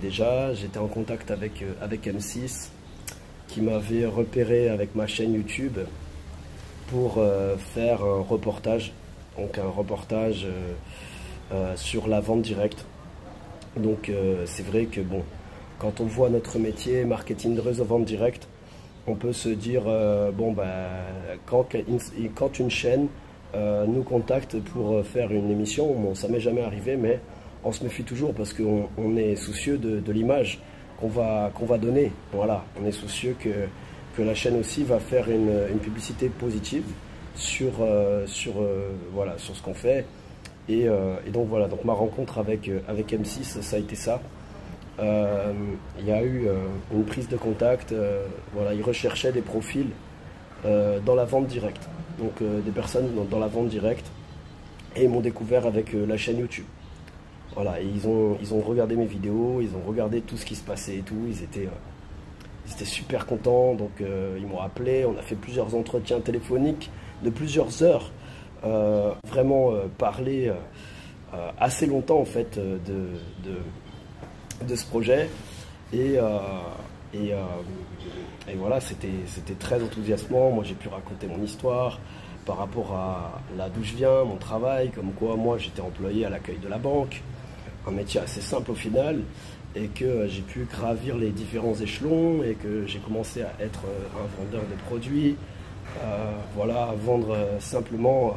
Déjà, j'étais en contact avec, euh, avec M6 qui m'avait repéré avec ma chaîne YouTube pour euh, faire un reportage, donc un reportage euh, sur la vente directe. Donc c'est vrai que bon, quand on voit notre métier marketing de vente directe, on peut se dire bon bah quand, quand une chaîne nous contacte pour faire une émission, bon, ça m'est jamais arrivé, mais on se méfie toujours parce qu'on est soucieux de, l'image qu'on va, donner. On est soucieux que, la chaîne aussi va faire une, publicité positive sur, euh, euh, voilà, sur ce qu'on fait. Euh, et, donc voilà, donc ma rencontre avec, avec M6, ça a été ça. Il y a eu une prise de contact, voilà, ils recherchaient des profils dans la vente directe, donc des personnes dans la vente directe, et ils m'ont découvert avec la chaîne YouTube. Voilà, ils ont, ils ont regardé mes vidéos, ils ont regardé tout ce qui se passait et tout. Ils étaient, euh, étaient super contents, donc euh, ils m'ont appelé. On a fait plusieurs entretiens téléphoniques de plusieurs heures. Euh, vraiment parler assez longtemps en fait de, de, ce projet. Et, et, et voilà, c'était très enthousiasmant. Moi, j'ai pu raconter mon histoire par rapport à là d'où je viens, mon travail, comme quoi moi j'étais employé à l'accueil de la banque un métier assez simple au final et que j'ai pu gravir les différents échelons et que j'ai commencé à être euh, un vendeur de produits. Euh, voilà, vendre euh, simplement.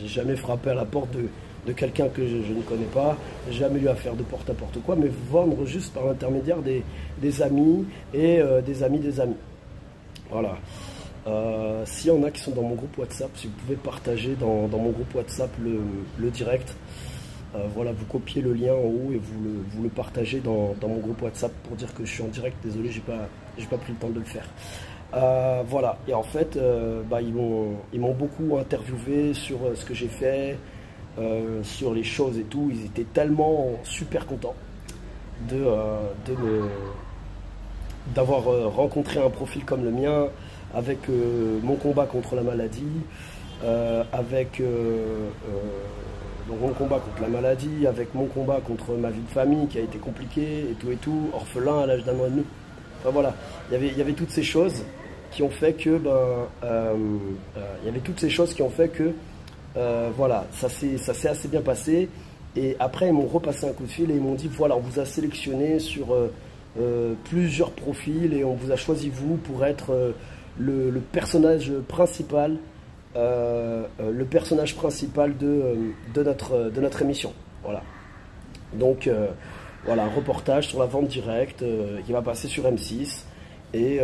j'ai jamais frappé à la porte de, quelqu'un que je, ne connais pas, jamais eu à faire de porte-à-porte quoi, mais vendre juste par l'intermédiaire des, amis et des amis des amis. Voilà. S'il y en a qui sont dans mon groupe WhatsApp, si vous pouvez partager dans, mon groupe WhatsApp le direct, euh, voilà, vous copiez le lien en haut et vous le, partagez dans, mon groupe WhatsApp pour dire que je suis en direct. Désolé, j'ai pas, pas pris le temps de le faire. Euh, voilà, et en fait, euh, bah, ils m'ont beaucoup interviewé sur ce que j'ai fait, sur les choses et tout. Ils étaient tellement super contents de, d'avoir rencontré un profil comme le mien, avec mon combat contre la maladie, avec mon combat contre la maladie, avec mon combat contre ma vie de famille qui a été compliquée et tout et tout, orphelin à l'âge d'un an et demi. Enfin voilà, il y avait, y avait toutes ces choses qui ont fait que, ben, euh, euh, il y avait toutes ces choses qui ont fait que, euh, voilà, ça s'est assez bien passé. Et après, ils m'ont repassé un coup de fil et ils m'ont dit, voilà, on vous a sélectionné sur plusieurs profils et on vous a choisi vous pour être le personnage principal euh, euh, le personnage principal de, euh, de, notre, de notre émission. Voilà. Donc, voilà, un reportage sur la vente directe qui va passer sur M6 et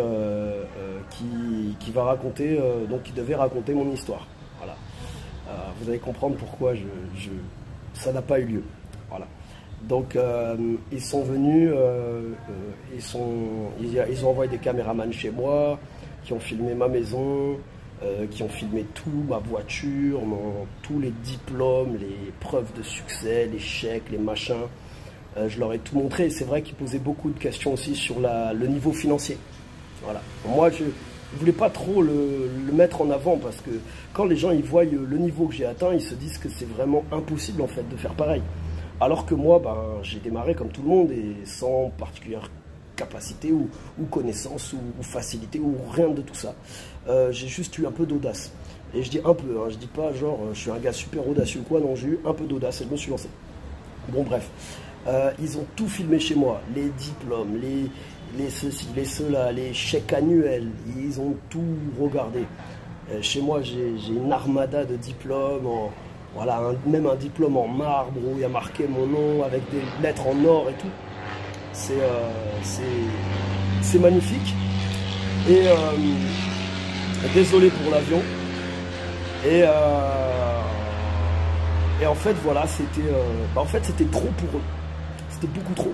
qui, qui, va raconter, donc qui devait raconter mon histoire. Voilà. vous allez comprendre pourquoi je, ça n'a pas eu lieu. Voilà. Donc ils sont venus, ils, sont, ils, ont envoyé des caméramans chez moi, qui ont filmé ma maison, euh, qui ont filmé tout, ma voiture, tous les diplômes, les preuves de succès, les chèques, les machins. Euh, je leur ai tout montré. C'est vrai qu'ils posaient beaucoup de questions aussi sur le niveau financier. Voilà. Moi, je ne voulais pas trop le, mettre en avant parce que quand les gens ils voient le niveau que j'ai atteint, ils se disent que c'est vraiment impossible en fait de faire pareil. Alors que moi, ben, j'ai démarré comme tout le monde et sans particulière capacité ou, connaissance ou, facilité ou rien de tout ça. Euh, j'ai juste eu un peu d'audace. Et je dis un peu, hein, je dis pas genre je suis un gars super audacieux ou quoi, non, j'ai eu un peu d'audace et je me suis lancé. Bon bref, euh, ils ont tout filmé chez moi, les diplômes, les, les ceci, les cela, les chèques annuels, ils ont tout regardé. Euh, chez moi j'ai une armada de diplômes, voilà, même un diplôme en marbre où il y a marqué mon nom avec des lettres en or et tout. C'est c'est magnifique. Et désolé pour l'avion. Et, euh, et en fait, voilà, c'était euh, bah, c'était trop pour eux. C'était beaucoup trop.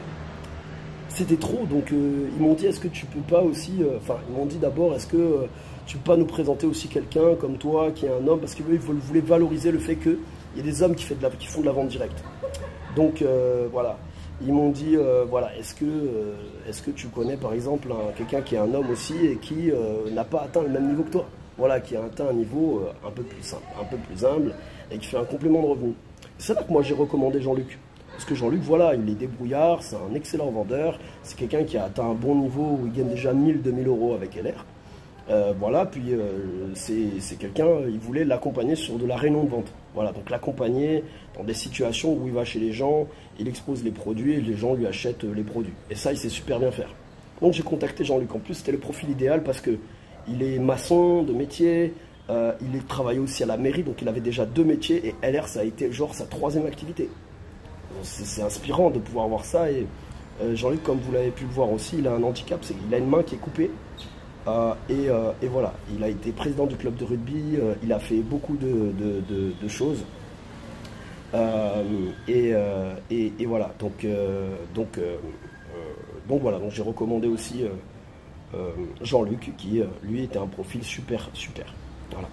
C'était trop, donc euh, ils m'ont dit est-ce que tu peux pas aussi, enfin ils m'ont dit d'abord est-ce que tu peux pas nous présenter aussi quelqu'un comme toi qui est un homme? Parce qu'ils voulaient valoriser le fait qu'il y a des hommes qui font de la vente directe. Donc voilà, ils m'ont dit, euh, voilà, est-ce que, euh, est que tu connais par exemple quelqu'un qui est un homme aussi et qui euh, n'a pas atteint le même niveau que toi? Voilà, qui a atteint un niveau un peu plus simple, un peu plus humble et qui fait un complément de revenu. C'est là que moi j'ai recommandé Jean-Luc. Parce que Jean-Luc, voilà, il est débrouillard, c'est un excellent vendeur, c'est quelqu'un qui a atteint un bon niveau où il gagne déjà 1000, 2000 euros avec LR. Euh, voilà, puis euh, c'est quelqu'un, il voulait l'accompagner sur de la réunion de vente. Voilà, donc l'accompagner dans des situations où il va chez les gens, il expose les produits et les gens lui achètent les produits. Et ça, il sait super bien faire. Donc j'ai contacté Jean-Luc. En plus, c'était le profil idéal parce que il est maçon de métier, euh, il est travaillé aussi à la mairie, donc il avait déjà deux métiers et LR, ça a été genre sa troisième activité. C'est inspirant de pouvoir voir ça. Et Jean-Luc, comme vous l'avez pu le voir aussi, il a un handicap, c'est qu'il a une main qui est coupée. Euh, euh, et, voilà, il a été président du club de rugby, euh, il a fait beaucoup de, choses. Et, voilà, donc, donc, donc voilà, donc j'ai recommandé aussi Jean-Luc, qui lui était un profil super, super. Voilà.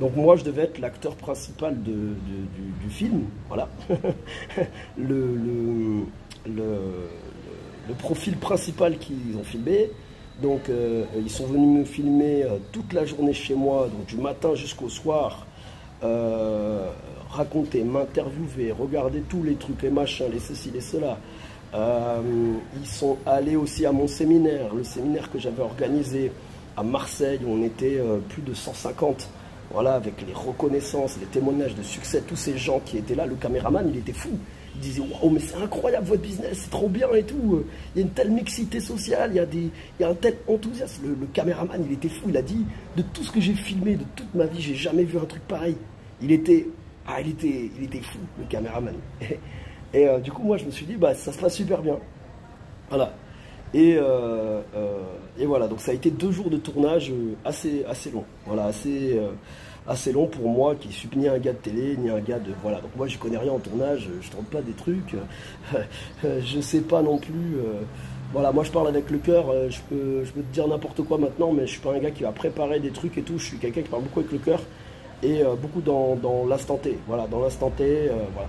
Donc moi, je devais être l'acteur principal du, film, voilà. le, le, profil principal qu'ils ont filmé, donc euh, ils sont venus me filmer euh, toute la journée chez moi, donc du matin jusqu'au soir, euh, raconter, m'interviewer, regarder tous les trucs, les machins, les ceci, les cela. ils sont allés aussi à mon séminaire, le séminaire que j'avais organisé à Marseille, où on était plus de 150. Voilà, avec les reconnaissances, les témoignages de succès, tous ces gens qui étaient là, le caméraman, il était fou il disait Waouh, mais c'est incroyable votre business, c'est trop bien et tout. Il y a une telle mixité sociale, il y a, des, il y a un tel enthousiasme. Le, caméraman, il était fou. Il a dit De tout ce que j'ai filmé de toute ma vie, j'ai jamais vu un truc pareil. Il était, ah, il était, il était fou, le caméraman. Et, euh, du coup, moi, je me suis dit Bah, ça se passe super bien. Voilà. Et, euh, euh, et voilà, donc ça a été deux jours de tournage assez, assez long. Voilà, assez assez long pour moi qui suis ni un gars de télé ni un gars de voilà. Donc moi je connais rien en tournage je tente pas des trucs. Je sais pas non plus euh, voilà. Moi je parle avec le cœur euh, je peux je peux te dire n'importe quoi maintenant mais je suis pas un gars qui va préparer des trucs et tout. Je suis quelqu'un qui parle beaucoup avec le cœur et euh, beaucoup dans, dans l'instant T voilà. Dans l'instant T voilà.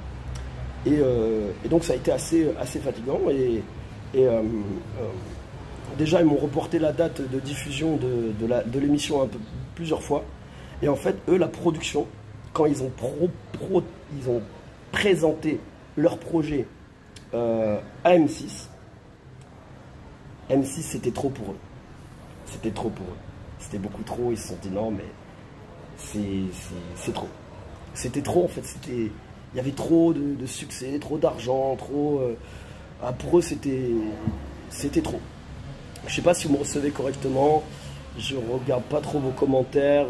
Et, donc ça a été assez assez fatigant et, et déjà ils m'ont reporté la date de diffusion de, de l'émission un peu plusieurs fois et en fait, eux, la production, quand ils ont, pro, ils ont présenté leur projet euh, à M6, M6 c'était trop pour eux. C'était trop pour eux. C'était beaucoup trop. Ils se sont dit non, mais c'est trop. C'était trop en fait. C'était il y avait trop de, succès, trop d'argent, trop. Euh, ah, pour eux c'était c'était trop. Je sais pas si vous me recevez correctement. Je regarde pas trop vos commentaires.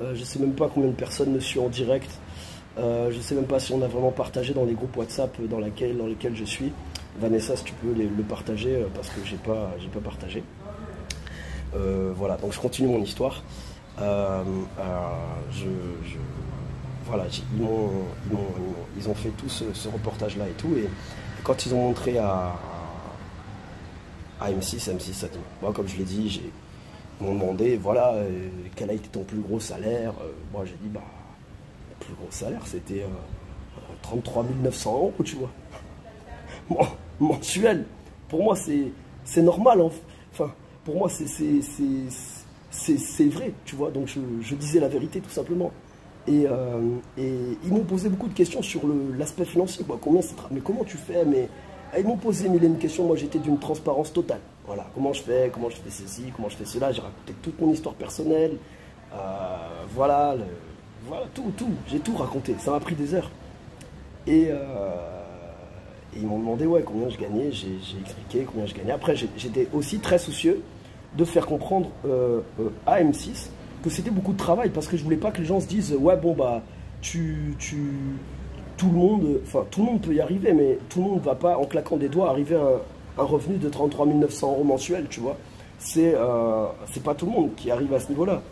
Euh, je ne sais même pas combien de personnes me suivent en direct. Euh, je ne sais même pas si on a vraiment partagé dans les groupes WhatsApp dans, lesquels je suis. Vanessa, si tu peux le partager euh, parce que j'ai pas, pas partagé. voilà, donc je continue mon histoire. voilà, ils, ont, fait tout ce, reportage-là et tout. Et quand ils ont montré à, à M6, M6 ça dit, moi comme je l'ai dit, j'ai m'ont demandé, voilà, euh, quel a été ton plus gros salaire euh, Moi, j'ai dit, bah, le plus gros salaire, c'était 33 euh, 900 euros, tu vois. Mensuel. Pour moi, c'est normal. Enfin, pour moi, c'est vrai, tu vois. Donc, je, disais la vérité, tout simplement. Et, et ils m'ont posé beaucoup de questions sur l'aspect financier. Quoi. Combien mais comment tu fais? Mais, Ils m'ont posé mille et une questions. Moi, j'étais d'une transparence totale. Voilà, comment je fais, comment je fais ceci, comment je fais cela. J'ai raconté toute mon histoire personnelle. Euh, voilà, voilà, tout, tout. J'ai tout raconté. Ça m'a pris des heures. Et, euh, ils m'ont demandé ouais, combien je gagnais. J'ai expliqué combien je gagnais. Après, j'étais aussi très soucieux de faire comprendre euh, à M6 que c'était beaucoup de travail parce que je voulais pas que les gens se disent ouais bon bah tu, tu tout le monde enfin tout le monde peut y arriver mais tout le monde ne va pas en claquant des doigts arriver à, un revenu de 33 900 euros mensuels, tu vois. C'est euh, c'est pas tout le monde qui arrive à ce niveau-là.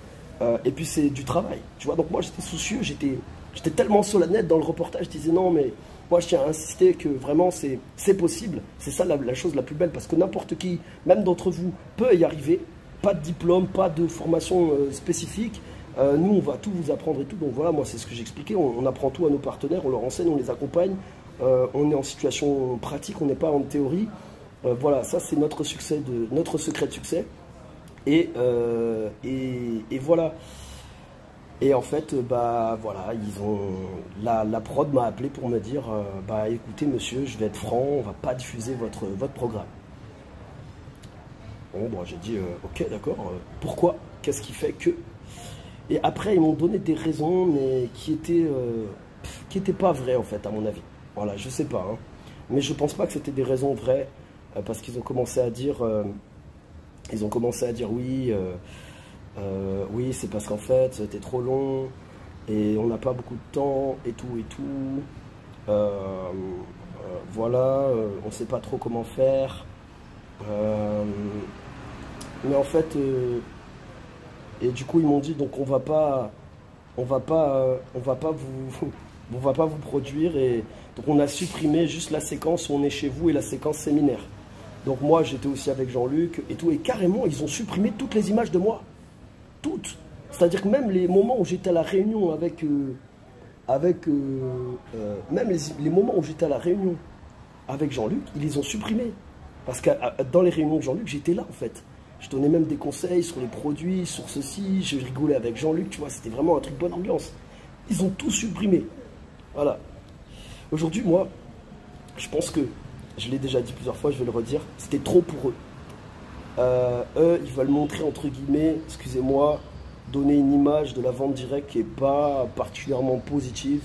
Euh, et puis c'est du travail, tu vois. Donc moi j'étais soucieux, j'étais j'étais tellement solennel dans le reportage, je disais non mais moi je tiens à insister que vraiment c'est possible. C'est ça la, chose la plus belle parce que n'importe qui, même d'entre vous, peut y arriver. Pas de diplôme, pas de formation euh, spécifique. nous, on va tout vous apprendre et tout. Donc voilà, moi, c'est ce que j'expliquais. On, on, apprend tout à nos partenaires, on leur enseigne, on les accompagne. on est en situation pratique, on n'est pas en théorie. Euh, voilà, ça c'est notre succès, de, notre secret de succès. Et, euh, et, voilà. Et en fait, bah voilà, ils ont la, la prod m'a appelé pour me dire, bah écoutez monsieur, je vais être franc, on va pas diffuser votre votre programme. Bon, bon j'ai dit, ok, d'accord. pourquoi? Qu'est-ce qui fait que? Et après, ils m'ont donné des raisons, mais qui étaient qui n'étaient pas vraies en fait, à mon avis. Voilà, je sais pas. Hein. Mais je pense pas que c'était des raisons vraies, parce qu'ils ont commencé à dire, ils ont commencé à dire oui. Euh, oui, c'est parce qu'en fait, c'était trop long et on n'a pas beaucoup de temps et tout et tout. Euh, euh, voilà, on sait pas trop comment faire. mais en fait, et du coup, ils m'ont dit donc on va pas, on va pas, on va pas vous, on va pas vous produire et donc on a supprimé juste la séquence où on est chez vous et la séquence séminaire. Donc moi, j'étais aussi avec Jean-Luc et tout et carrément, ils ont supprimé toutes les images de moi toutes. C'est-à-dire que même les moments où j'étais à la réunion avec. Euh, avec euh, euh, même les, moments où j'étais à la réunion avec Jean-Luc, ils les ont supprimés. Parce que dans les réunions de Jean-Luc, j'étais là en fait. Je donnais même des conseils sur les produits, sur ceci, je rigolais avec Jean-Luc, tu vois, c'était vraiment un truc bonne ambiance. Ils ont tout supprimé. Voilà. Aujourd'hui, moi, je pense que, je l'ai déjà dit plusieurs fois, je vais le redire, c'était trop pour eux. Euh, eux, ils veulent montrer, entre guillemets, excusez-moi, donner une image de la vente directe qui n'est pas particulièrement positive,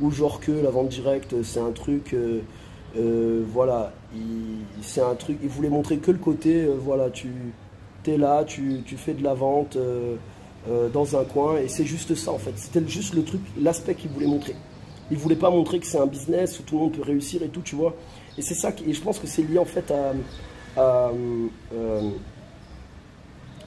ou genre que la vente directe, c'est un truc, euh, euh, voilà, c'est un truc, ils voulaient montrer que le côté, voilà, tu es là, tu, fais de la vente dans un coin, et c'est juste ça en fait, c'était juste le truc, l'aspect qu'ils voulaient montrer. Ils voulaient pas montrer que c'est un business où tout le monde peut réussir et tout, tu vois. Et c'est ça, et je pense que c'est lié en fait à, euh, euh,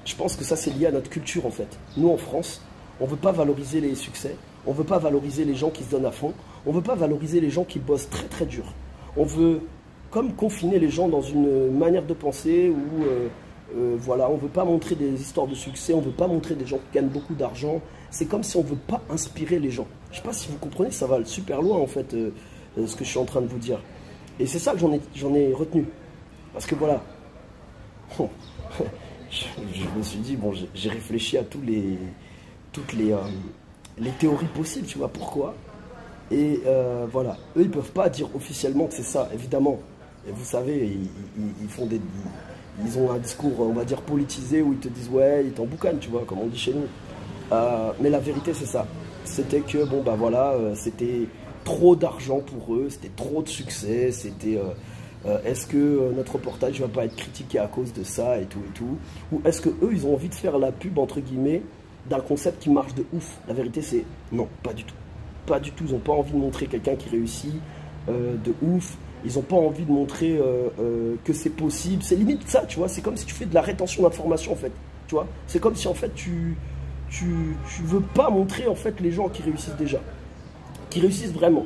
je pense que ça c'est lié à notre culture en fait. Nous en France, on ne veut pas valoriser les succès, on ne veut pas valoriser les gens qui se donnent à fond, on ne veut pas valoriser les gens qui bossent très très dur. On veut comme confiner les gens dans une manière de penser où euh, voilà, on ne veut pas montrer des histoires de succès, on ne veut pas montrer des gens qui gagnent beaucoup d'argent. C'est comme si on ne veut pas inspirer les gens. Je ne sais pas si vous comprenez, ça va super loin en fait ce que je suis en train de vous dire. Et c'est ça que j'en ai, retenu. Parce que voilà, je, me suis dit, bon, j'ai réfléchi à tous les, toutes les, euh, les théories possibles, tu vois, pourquoi Et euh, voilà, eux, ils peuvent pas dire officiellement que c'est ça, évidemment. Et vous savez, ils, font des, ils ont un discours, on va dire, politisé où ils te disent, ouais, ils t'emboucanent, tu vois, comme on dit chez nous. Euh, mais la vérité, c'est ça. C'était que, bon, bah voilà, c'était trop d'argent pour eux, c'était trop de succès, c'était euh, est-ce que euh, notre reportage va pas être critiqué à cause de ça et tout et tout? Ou est-ce que eux, ils ont envie de faire la pub, entre guillemets, d'un concept qui marche de ouf? La vérité, c'est non, pas du tout. Pas du tout. Ils n'ont pas envie de montrer quelqu'un qui réussit euh, de ouf. Ils n'ont pas envie de montrer que c'est possible. C'est limite ça, tu vois. C'est comme si tu fais de la rétention d'informations, en fait. Tu vois? C'est comme si, en fait, tu, tu, tu veux pas montrer, en fait, les gens qui réussissent déjà. Qui réussissent vraiment.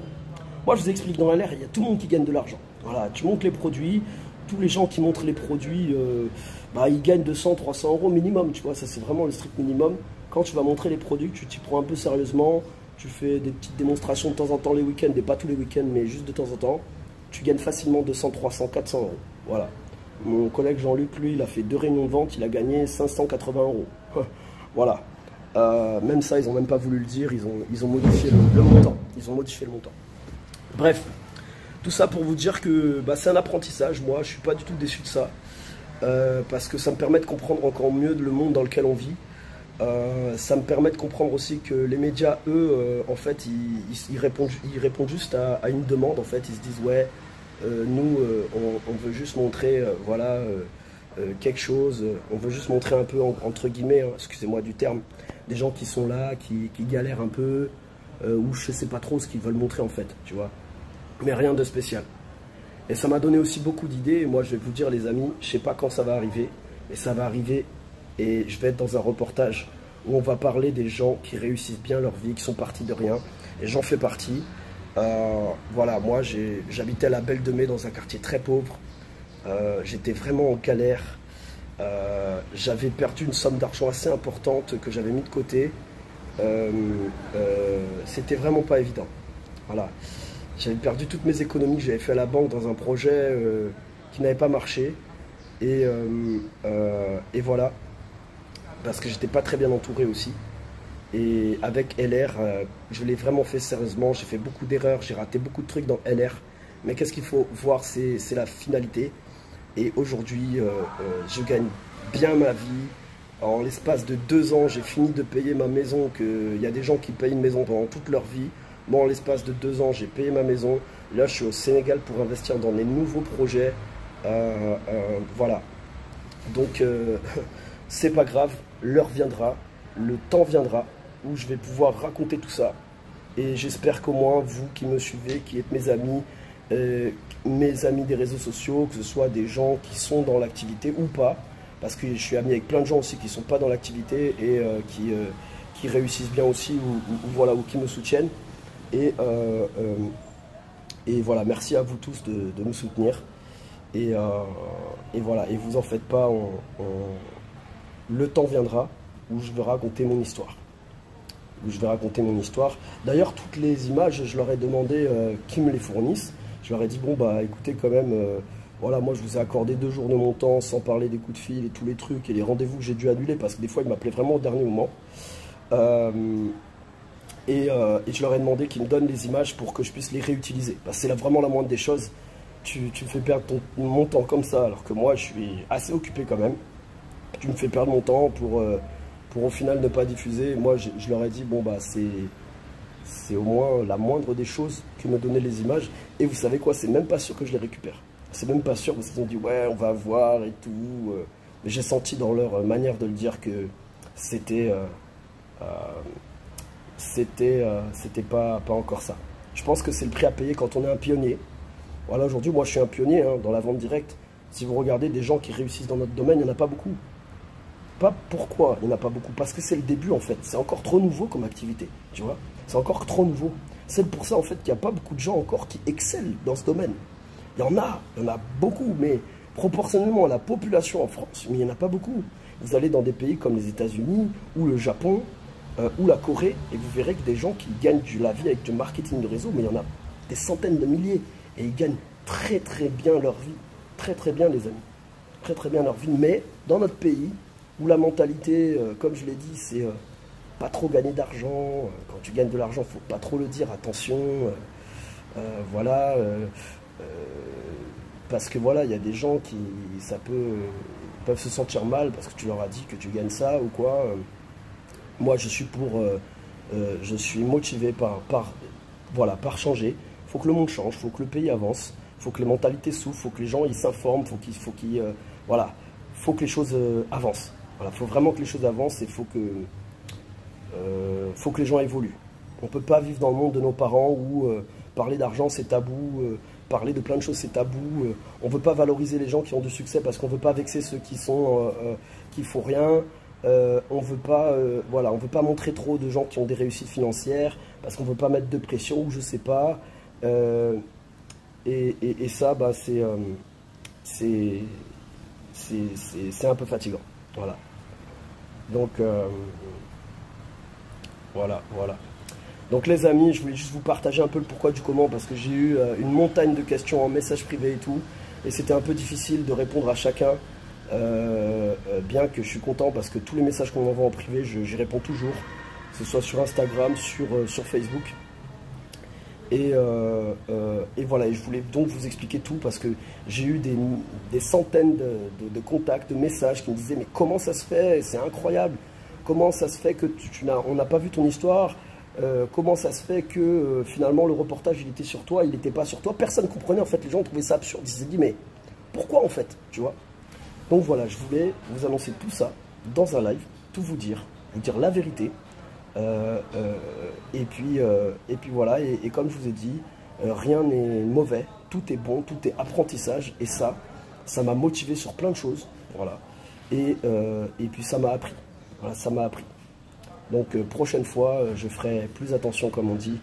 Moi, je vous explique, dans l'air, il y a tout le monde qui gagne de l'argent. Voilà, tu montres les produits, tous les gens qui montrent les produits, euh, bah, ils gagnent 200, 300 euros minimum, tu vois, ça c'est vraiment le strict minimum. Quand tu vas montrer les produits, tu t'y prends un peu sérieusement, tu fais des petites démonstrations de temps en temps les week-ends, et pas tous les week-ends, mais juste de temps en temps, tu gagnes facilement 200, 300, 400 euros. Voilà. Mon collègue Jean-Luc, lui, il a fait deux réunions de vente, il a gagné 580 euros. voilà. Euh, même ça, ils n'ont même pas voulu le dire, ils ont, ils ont modifié le montant. Ils ont modifié le montant. Bref, tout ça pour vous dire que bah, c'est un apprentissage. Moi, je suis pas du tout déçu de ça. Euh, parce que ça me permet de comprendre encore mieux le monde dans lequel on vit. Euh, ça me permet de comprendre aussi que les médias, eux, en fait, ils, répondent, ils répondent juste à, une demande. En fait, ils se disent ouais, nous, on, veut juste montrer, voilà, quelque chose. On veut juste montrer un peu entre guillemets, hein, excusez-moi du terme, des gens qui sont là, qui, galèrent un peu, ou je sais pas trop ce qu'ils veulent montrer en fait, tu vois mais rien de spécial. Et ça m'a donné aussi beaucoup d'idées. Et moi, je vais vous dire, les amis, je sais pas quand ça va arriver, mais ça va arriver. Et je vais être dans un reportage où on va parler des gens qui réussissent bien leur vie, qui sont partis de rien. Et j'en fais partie. Euh, voilà, moi, j'habitais à la Belle de Mai dans un quartier très pauvre. Euh, j'étais vraiment en galère. Euh, j'avais perdu une somme d'argent assez importante que j'avais mis de côté. C'était vraiment pas évident. Voilà. J'avais perdu toutes mes économies que j'avais fait à la banque dans un projet euh, qui n'avait pas marché. Et, euh, euh, et voilà. Parce que j'étais pas très bien entouré aussi. Et avec LR, euh, je l'ai vraiment fait sérieusement. J'ai fait beaucoup d'erreurs, j'ai raté beaucoup de trucs dans LR. Mais qu'est-ce qu'il faut voir, c'est la finalité. Et aujourd'hui, euh, euh, je gagne bien ma vie. En l'espace de deux ans, j'ai fini de payer ma maison. Il y a des gens qui payent une maison pendant toute leur vie. Moi, en l'espace de deux ans, j'ai payé ma maison. Là, je suis au Sénégal pour investir dans des nouveaux projets. voilà. Donc, c'est pas grave. L'heure viendra. Le temps viendra où je vais pouvoir raconter tout ça. Et j'espère qu'au moins, vous qui me suivez, qui êtes mes amis, euh, mes amis des réseaux sociaux, que ce soit des gens qui sont dans l'activité ou pas, parce que je suis ami avec plein de gens aussi qui ne sont pas dans l'activité et euh, qui, euh, qui réussissent bien aussi ou, voilà, ou qui me soutiennent. Et, et voilà, merci à vous tous de, de me soutenir. Et, et, voilà, et vous en faites pas, le temps viendra où je vais raconter mon histoire où je vais raconter mon histoire. D'ailleurs, toutes les images, je leur ai demandé qui me les fournissent. Je leur ai dit, bon, bah écoutez, quand même, euh, voilà, moi je vous ai accordé deux jours de mon temps sans parler des coups de fil et tous les trucs et les rendez-vous que j'ai dû annuler parce que des fois, ils m'appelaient vraiment au dernier moment. Euh, et, je leur ai demandé qu'ils me donnent les images pour que je puisse les réutiliser. Parce que c'est vraiment la moindre des choses. Tu, tu me fais perdre ton, mon temps comme ça, alors que moi, je suis assez occupé quand même. Tu me fais perdre mon temps pour pour au final ne pas diffuser. Moi, je, leur ai dit, bon, bah, c'est au moins la moindre des choses que me donner les images. Et vous savez quoi, c'est même pas sûr que je les récupère. C'est même pas sûr parce qu'ils ont dit, ouais, on va voir et tout. Euh. Mais j'ai senti dans leur manière de le dire que c'était. Euh, euh, c'était c'était pas, pas encore ça. Je pense que c'est le prix à payer quand on est un pionnier. Voilà, aujourd'hui, moi, je suis un pionnier hein, dans la vente directe. Si vous regardez des gens qui réussissent dans notre domaine, il n'y en a pas beaucoup pas pourquoi il n'y en a pas beaucoup. Parce que c'est le début en fait. C'est encore trop nouveau comme activité. Tu vois C'est encore trop nouveau. C'est pour ça en fait qu'il n'y a pas beaucoup de gens encore qui excellent dans ce domaine. Il y en a, il y en a beaucoup, mais proportionnellement à la population en France, il n'y en a pas beaucoup. Vous allez dans des pays comme les États-Unis ou le Japon euh, ou la Corée et vous verrez que des gens qui gagnent de la vie avec du marketing de réseau, mais il y en a des centaines de milliers et ils gagnent très très bien leur vie. Très très bien les amis. Très très bien leur vie. Mais dans notre pays, où la mentalité, euh, comme je l'ai dit, c'est euh, pas trop gagner d'argent. Euh, quand tu gagnes de l'argent, faut pas trop le dire, attention. voilà. parce que voilà, il y a des gens qui, ça peut, peuvent se sentir mal parce que tu leur as dit que tu gagnes ça ou quoi. Moi, je suis pour, je suis motivé par, par, voilà, par changer. Faut que le monde change, faut que le pays avance, faut que les mentalités souffrent, faut que les gens ils s'informent, faut qu'il faut qu'ils, voilà, faut que les choses avancent. Il faut vraiment que les choses avancent et faut que, euh, faut que les gens évoluent. On ne peut pas vivre dans le monde de nos parents où euh, parler d'argent c'est tabou, euh, parler de plein de choses c'est tabou. on ne veut pas valoriser les gens qui ont du succès parce qu'on ne veut pas vexer ceux qui sont qui font rien. on veut pas, voilà, on veut pas montrer trop de gens qui ont des réussites financières parce qu'on ne veut pas mettre de pression ou je sais pas. Et, ça, bah, c'est c'est un peu fatigant. Voilà. Donc, euh, voilà, voilà. Donc les amis, je voulais juste vous partager un peu le pourquoi du comment, parce que j'ai eu euh, une montagne de questions en message privé et tout, et c'était un peu difficile de répondre à chacun, euh, bien que je suis content, parce que tous les messages qu'on m'envoie en privé, j'y réponds toujours, que ce soit sur Instagram, sur, Facebook. Euh, euh, et, voilà, et je voulais donc vous expliquer tout parce que j'ai eu des, centaines de, contacts, de messages qui me disaient mais comment ça se fait? C'est incroyable. Comment ça se fait que tu, on n'a pas vu ton histoire euh, Comment ça se fait que finalement le reportage il était sur toi, il n'était pas sur toi Personne ne comprenait en fait, les gens trouvaient ça absurde. Ils se dit mais pourquoi en fait Tu vois? Donc voilà, je voulais vous annoncer tout ça dans un live, tout vous dire, vous dire la vérité. Euh, euh, et, puis, euh, et puis voilà, et, comme je vous ai dit, rien n'est mauvais, tout est bon, tout est apprentissage, et ça, ça m'a motivé sur plein de choses, voilà. Et puis ça m'a appris, voilà, ça m'a appris. Donc prochaine fois, je ferai plus attention comme on dit,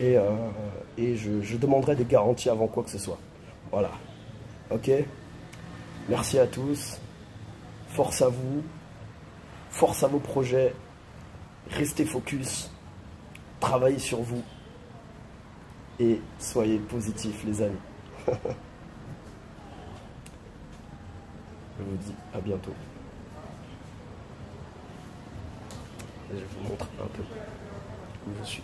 et, et je, je demanderai des garanties avant quoi que ce soit. Voilà. Ok? Merci à tous. Force à vous. Force à vos projets. Restez focus, travaillez sur vous et soyez positifs les amis. Je vous dis à bientôt. Je vous montre un peu où je suis.